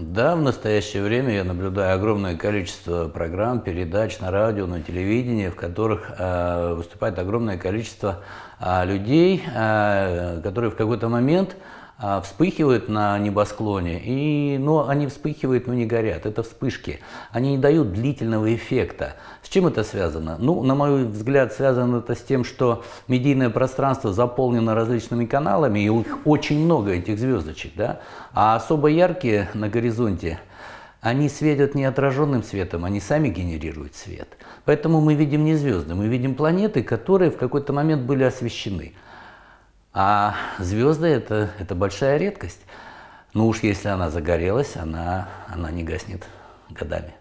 Да, в настоящее время я наблюдаю огромное количество программ, передач на радио, на телевидении, в которых э, выступает огромное количество э, людей, э, которые в какой-то момент а, вспыхивают на небосклоне, и, но они вспыхивают, но не горят. Это вспышки. Они не дают длительного эффекта. С чем это связано? Ну, на мой взгляд, связано это с тем, что медийное пространство заполнено различными каналами, и у очень много этих звездочек, да? А особо яркие на горизонте они светят не отраженным светом, они сами генерируют свет. Поэтому мы видим не звезды, мы видим планеты, которые в какой-то момент были освещены. А звезды это, это большая редкость. Ну уж если она загорелась, она, она не гаснет годами.